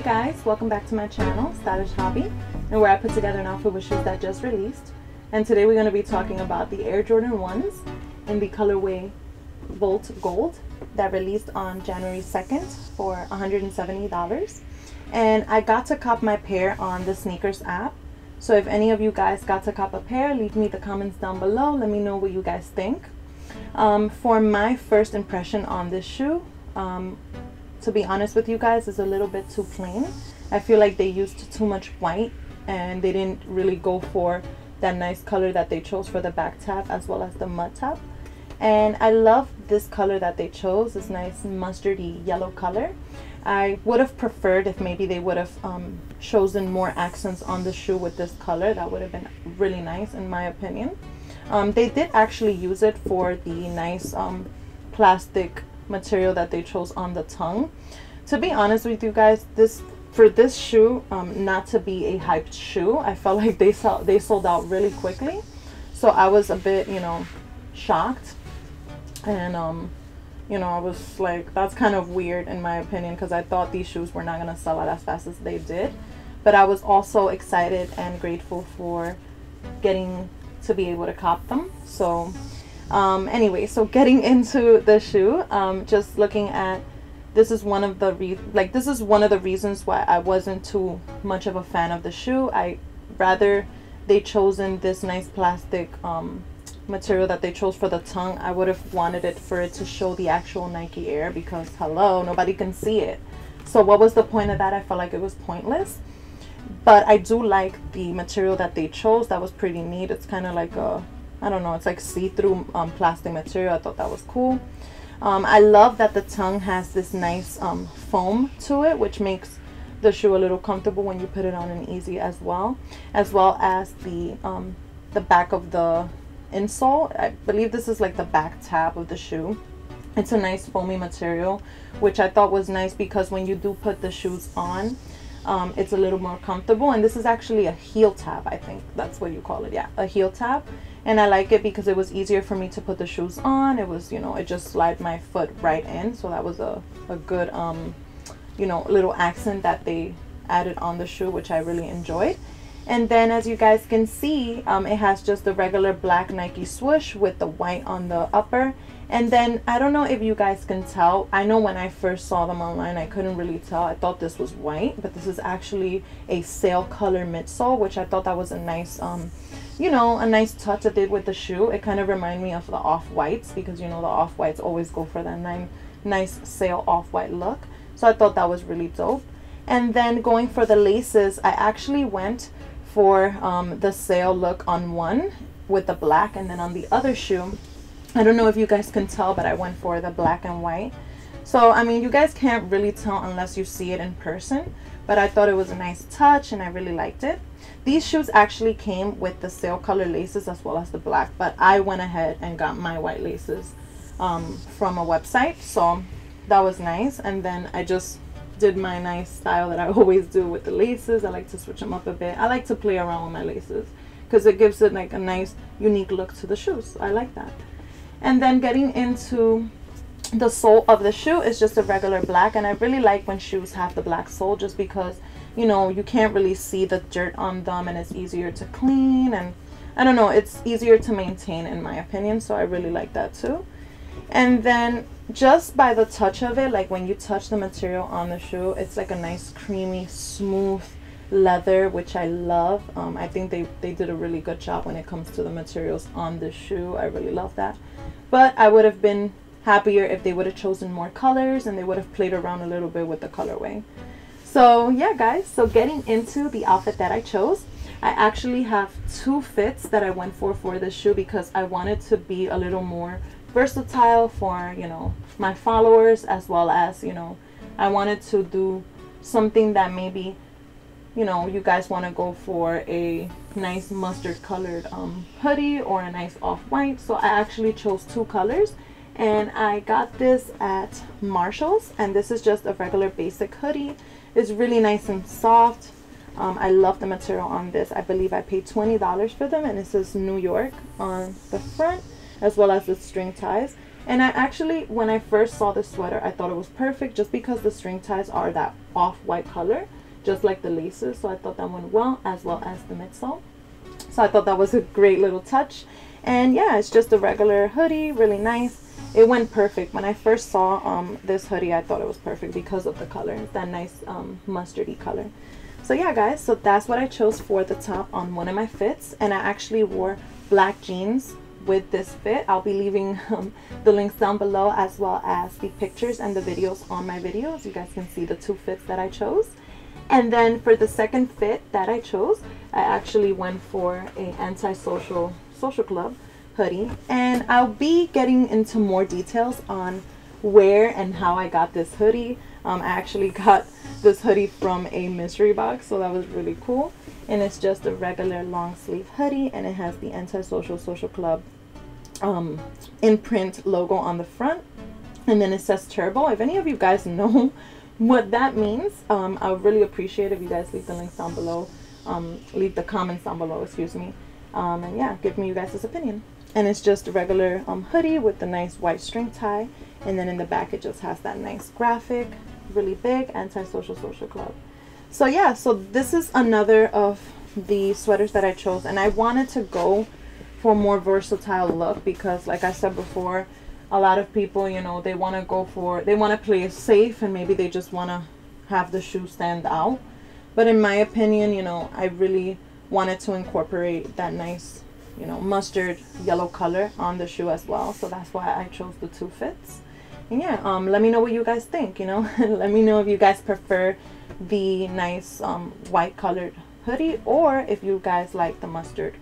Hey guys, welcome back to my channel, Stylish Hobby, and where I put together an outfit with shoes that just released. And today we're going to be talking about the Air Jordan 1s in the colorway Volt Gold that released on January 2nd for $170. And I got to cop my pair on the SNKRS app. So if any of you guys got to cop a pair, leave me the comments down below. Let me know what you guys think. Um, for my first impression on this shoe, um, to be honest with you guys, is a little bit too plain. I feel like they used too much white and they didn't really go for that nice color that they chose for the back tab as well as the mud tab. And I love this color that they chose, this nice mustardy yellow color. I would have preferred if maybe they would have um, chosen more accents on the shoe with this color. That would have been really nice in my opinion. Um, they did actually use it for the nice um, plastic material that they chose on the tongue. To be honest with you guys, this for this shoe, um, not to be a hyped shoe, I felt like they sold they sold out really quickly. So I was a bit, you know, shocked. And um, you know, I was like, that's kind of weird in my opinion because I thought these shoes were not gonna sell out as fast as they did. But I was also excited and grateful for getting to be able to cop them. So um, anyway, so getting into the shoe, um, just looking at this is one of the re- like this is one of the reasons why I wasn't too much of a fan of the shoe. I rather they chosen this nice plastic um, material that they chose for the tongue. I would have wanted it for it to show the actual Nike Air because hello, nobody can see it. So what was the point of that? I felt like it was pointless. But I do like the material that they chose. That was pretty neat. It's kind of like a I don't know, it's like see-through um, plastic material. I thought that was cool. Um, I love that the tongue has this nice um, foam to it, which makes the shoe a little comfortable when you put it on and easy as well, as well as the um, the back of the insole. I believe this is like the back tab of the shoe. It's a nice foamy material, which I thought was nice because when you do put the shoes on, um, it's a little more comfortable. And this is actually a heel tab, I think that's what you call it. Yeah, a heel tab and I like it because it was easier for me to put the shoes on. It was you know it just slid my foot right in. So that was a, a good um you know little accent that they added on the shoe which I really enjoyed. And then as you guys can see um, it has just the regular black Nike swoosh with the white on the upper. And then I don't know if you guys can tell I know when I first saw them online I couldn't really tell. I thought this was white but this is actually a sail color midsole which I thought that was a nice um, you know, a nice touch it did with the shoe. It kind of reminded me of the off-whites because, you know, the off-whites always go for that nice, sail off-white look. So I thought that was really dope. And then going for the laces, I actually went for um, the sail look on one with the black and then on the other shoe, I don't know if you guys can tell, but I went for the black and white. So, I mean, you guys can't really tell unless you see it in person, but I thought it was a nice touch and I really liked it. These shoes actually came with the sail color laces as well as the black, but I went ahead and got my white laces um, from a website. So that was nice. And then I just did my nice style that I always do with the laces. I like to switch them up a bit. I like to play around with my laces because it gives it like a nice unique look to the shoes. I like that. And then getting into the sole of the shoe is just a regular black and I really like when shoes have the black sole just because you know, you can't really see the dirt on them and it's easier to clean and I don't know, it's easier to maintain in my opinion. So I really like that too. And then just by the touch of it, like when you touch the material on the shoe, it's like a nice creamy, smooth leather, which I love. Um, I think they, they did a really good job when it comes to the materials on the shoe. I really love that. But I would have been happier if they would have chosen more colors and they would have played around a little bit with the colorway. So yeah guys, so getting into the outfit that I chose, I actually have two fits that I went for for this shoe because I wanted to be a little more versatile for, you know, my followers as well as, you know, I wanted to do something that maybe, you know, you guys want to go for a nice mustard colored um, hoodie or a nice off-white. So I actually chose two colors. And I got this at Marshall's. And this is just a regular basic hoodie it's really nice and soft. Um, I love the material on this. I believe I paid $20 for them and it says New York on the front as well as the string ties. And I actually, when I first saw this sweater, I thought it was perfect just because the string ties are that off-white color, just like the laces. So I thought that went well, as well as the midsole. So I thought that was a great little touch. And yeah, it's just a regular hoodie, really nice. It went perfect. When I first saw um, this hoodie, I thought it was perfect because of the color. That nice um, mustardy color. So yeah, guys, so that's what I chose for the top on one of my fits. And I actually wore black jeans with this fit. I'll be leaving um, the links down below as well as the pictures and the videos on my videos. You guys can see the two fits that I chose. And then for the second fit that I chose, I actually went for a anti-social social club hoodie. And I'll be getting into more details on where and how I got this hoodie. Um, I actually got this hoodie from a mystery box, so that was really cool. And it's just a regular long sleeve hoodie, and it has the Antisocial Social Club um, imprint logo on the front. And then it says Turbo. If any of you guys know what that means, um, I would really appreciate if you guys leave the links down below. Um, leave the comments down below, excuse me. Um, and yeah, give me you guys' opinion. And it's just a regular um, hoodie with the nice white string tie. And then in the back, it just has that nice graphic, really big, anti-social social club. So yeah, so this is another of the sweaters that I chose. And I wanted to go for a more versatile look because like I said before, a lot of people, you know, they want to go for, they want to play safe and maybe they just want to have the shoe stand out. But in my opinion, you know, I really wanted to incorporate that nice, you know, mustard yellow color on the shoe as well. So that's why I chose the two fits. And yeah, um, let me know what you guys think, you know. let me know if you guys prefer the nice um, white colored hoodie or if you guys like the mustard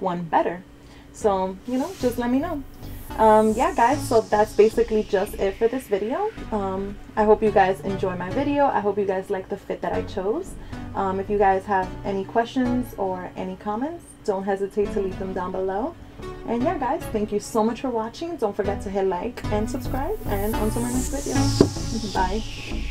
one better. So, you know, just let me know. Um, yeah, guys, so that's basically just it for this video. Um, I hope you guys enjoy my video. I hope you guys like the fit that I chose. Um, if you guys have any questions or any comments, don't hesitate to leave them down below. And yeah, guys, thank you so much for watching. Don't forget to hit like and subscribe. And until my next video. Bye.